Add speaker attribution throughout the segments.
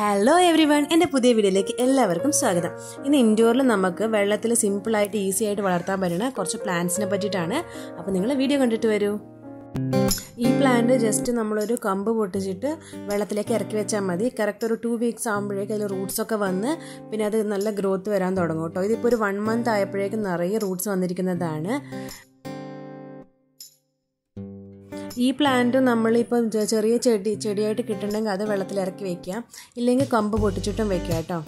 Speaker 1: Hello every one എന്റെ പുതിയ വീഡിയോയിലേക്ക് എല്ലാവർക്കും സ്വാഗതം. ഇന്ന് ഇൻഡോറിൽ നമുക്ക് വെള്ളത്തിൽ സിമ്പിളായിട്ട് ഈസി ആയിട്ട് വളർത്താൻ പറ്റുന്ന കുറച്ച് പ്ലാന്റ്സിനെ പറ്റിയിട്ടാണ്. അപ്പോൾ നിങ്ങൾ വീഡിയോ കണ്ടിട്ട് വരൂ. ഈ പ്ലാന്റ് ജസ്റ്റ് നമ്മളൊരു കമ്പ് പൊട്ടിച്ചിട്ട് വെള്ളത്തിലേക്ക് ഇറക്കി വെച്ചാൽ മതി. കറക്റ്റ് ഒരു ടു വീക്സ് ആകുമ്പോഴേക്കും അതിൽ റൂട്ട്സൊക്കെ വന്ന് പിന്നെ അത് നല്ല ഗ്രോത്ത് വരാൻ തുടങ്ങും കേട്ടോ. ഇതിപ്പോൾ ഒരു വൺ മന്ത് ആയപ്പോഴേക്കും നിറയെ റൂട്ട്സ് വന്നിരിക്കുന്നതാണ്. ഈ പ്ലാന്റ് നമ്മളിപ്പം ചെറിയ ചെടി ചെടിയായിട്ട് കിട്ടണമെങ്കിൽ അത് വെള്ളത്തിൽ ഇറക്കി വെക്കാം ഇല്ലെങ്കിൽ കമ്പ് പൊട്ടിച്ചിട്ടും വെക്കാം കേട്ടോ.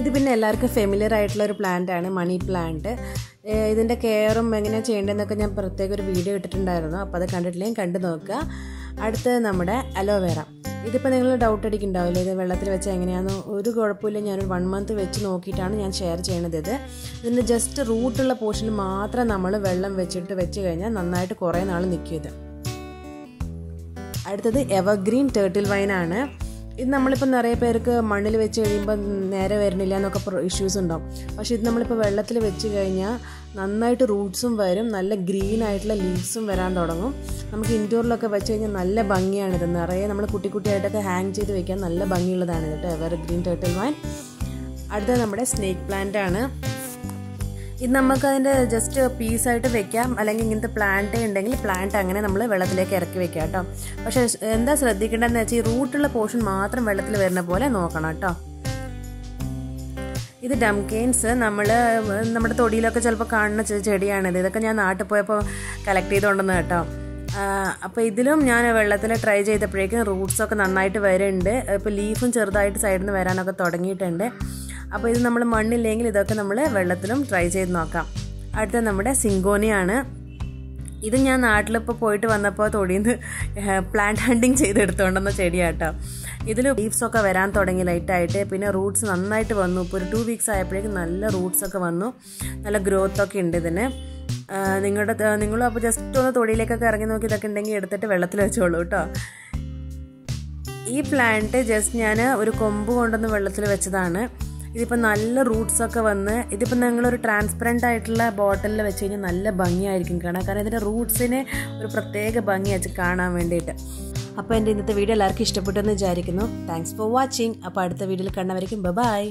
Speaker 1: ഇത് പിന്നെ എല്ലാവർക്കും ഫെമിലിയർ ആയിട്ടുള്ള ഒരു പ്ലാന്റ് ആണ് മണി പ്ലാന്റ് ഇതിന്റെ കെയറും എങ്ങനെയാണ് ചെയ്യേണ്ടതെന്നൊക്കെ ഞാൻ പ്രത്യേക ഒരു വീഡിയോ ഇട്ടിട്ടുണ്ടായിരുന്നു. അപ്പോൾ അത് കണ്ടിട്ടില്ലെങ്കിൽ കണ്ടു നോക്കുക. അടുത്തത് നമ്മുടെ അലോവേറ ഇതിപ്പോൾ നിങ്ങൾ ഡൗട്ട് അടിക്കുന്നുണ്ടാവില്ലേ? ഇത് വെള്ളത്തിൽ വെച്ചാൽ എങ്ങനെയാണെന്ന് ഒരു കുഴപ്പമില്ല. ഞാനൊരു വൺ മന്ത് വെച്ച് നോക്കിയിട്ടാണ് ഞാൻ ഷെയർ ചെയ്യണത് ഇത്. ഇതിന്റെ ജസ്റ്റ് റൂട്ടുള്ള പോർഷൻ മാത്രം നമ്മൾ വെള്ളം വെച്ചിട്ട് വെച്ച് കഴിഞ്ഞാൽ നന്നായിട്ട് കുറേ നാൾ നിൽക്കും ഇത്. അടുത്തത് എവർഗ്രീൻ ടേർട്ടിൽ വൈനാണ് ഇത് നമ്മളിപ്പോൾ നിറയെ പേർക്ക് മണ്ണിൽ വെച്ച് കഴിയുമ്പോൾ നേരെ വരുന്നില്ല എന്നൊക്കെ ഇഷ്യൂസ് ഉണ്ടാവും. പക്ഷേ ഇത് നമ്മളിപ്പോൾ വെള്ളത്തിൽ വെച്ച് കഴിഞ്ഞാൽ നന്നായിട്ട് റൂട്ട്സും വരും നല്ല ഗ്രീൻ ആയിട്ടുള്ള ലീവ്സും വരാൻ തുടങ്ങും. നമുക്ക് ഇൻഡോറിലൊക്കെ വെച്ച് കഴിഞ്ഞാൽ നല്ല ഭംഗിയാണിത്. നിറയെ നമ്മൾ കുട്ടി കുട്ടിയായിട്ടൊക്കെ ഹാങ് ചെയ്ത് വെക്കാൻ നല്ല ഭംഗിയുള്ളതാണ് കേട്ടോ എവർഗ്രീൻ ടേർട്ടിൽ വൈൻ അടുത്തത് നമ്മുടെ സ്നേക്ക് പ്ലാന്റ് ആണ്. ഇത് നമുക്ക് അതിന്റെ ജസ്റ്റ് പീസായിട്ട് വെക്കാം. അല്ലെങ്കിൽ ഇങ്ങനത്തെ പ്ലാന്റ് ഉണ്ടെങ്കിൽ പ്ലാന്റ് അങ്ങനെ നമ്മൾ വെള്ളത്തിലേക്ക് ഇറക്കി വെക്കാം കേട്ടോ. പക്ഷേ എന്താ ശ്രദ്ധിക്കേണ്ടതെന്ന് വെച്ചാൽ ഈ റൂട്ടുള്ള പോർഷൻ മാത്രം വെള്ളത്തിൽ വരുന്ന പോലെ നോക്കണം കേട്ടോ. ഇത് ഡംകെയിൻസ് നമ്മൾ നമ്മുടെ തൊടിയിലൊക്കെ ചിലപ്പോൾ കാണുന്ന ചെടിയാണിത്. ഇതൊക്കെ ഞാൻ നാട്ടിൽ പോയപ്പോൾ കളക്ട് ചെയ്തുകൊണ്ടെന്ന് കേട്ടോ. അപ്പോൾ ഇതിലും ഞാൻ വെള്ളത്തിൽ ട്രൈ ചെയ്തപ്പോഴേക്കും റൂട്ട്സൊക്കെ നന്നായിട്ട് വരുന്നുണ്ട്. ഇപ്പോൾ ലീഫും ചെറുതായിട്ട് സൈഡിൽ നിന്ന് വരാനൊക്കെ തുടങ്ങിയിട്ടുണ്ട്. അപ്പോൾ ഇത് നമ്മൾ മണ്ണില്ലെങ്കിൽ ഇതൊക്കെ നമ്മൾ വെള്ളത്തിലും ട്രൈ ചെയ്ത് നോക്കാം. അടുത്ത നമ്മുടെ സിങ്കോനിയാണ് ഇത് ഞാൻ നാട്ടിലിപ്പോൾ പോയിട്ട് വന്നപ്പോൾ തൊടിയിൽ പ്ലാന്റ് ഹണ്ടിങ് ചെയ്തെടുത്തോണ്ടെന്ന ചെടിയാട്ടോ. ഇതിൽ ലീവ്സൊക്കെ വരാൻ തുടങ്ങി ലൈറ്റായിട്ട് പിന്നെ റൂട്ട്സ് നന്നായിട്ട് വന്നു. ഇപ്പോൾ ഒരു ടു വീക്സ് ആയപ്പോഴേക്കും നല്ല റൂട്ട്സൊക്കെ വന്നു. നല്ല ഗ്രോത്ത് ഒക്കെ ഉണ്ട് ഇതിന്. നിങ്ങളുടെ നിങ്ങളും അപ്പോൾ ജസ്റ്റ് ഒന്ന് തൊടിയിലേക്കൊക്കെ ഇറങ്ങി നോക്കി ഇതൊക്കെ ഉണ്ടെങ്കിൽ എടുത്തിട്ട് വെള്ളത്തിൽ വെച്ചോളൂ കേട്ടോ. ഈ പ്ലാന്റ് ജസ്റ്റ് ഞാൻ ഒരു കൊമ്പ് കൊണ്ടൊന്ന് വെള്ളത്തിൽ വെച്ചതാണ്. ഇതിപ്പോൾ നല്ല റൂട്ട്സ് ഒക്കെ വന്ന് ഇതിപ്പോൾ നിങ്ങളൊരു ട്രാൻസ്പെറന്റ് ആയിട്ടുള്ള ബോട്ടിലിൽ വെച്ച് കഴിഞ്ഞാൽ നല്ല ഭംഗിയായിരിക്കും കാണാൻ. കാരണം ഇതിന്റെ റൂട്ട്സിനെ ഒരു പ്രത്യേക ഭംഗി വെച്ച് കാണാൻ വേണ്ടിയിട്ട്. അപ്പോൾ എന്റെ ഇന്നത്തെ വീഡിയോ എല്ലാവർക്കും ഇഷ്ടപ്പെട്ടെന്ന് വിചാരിക്കുന്നു. താങ്ക്സ് ഫോർ വാച്ചിങ് അപ്പോൾ അടുത്ത വീഡിയോയിൽ കണ്ടവരേക്കും ബൈ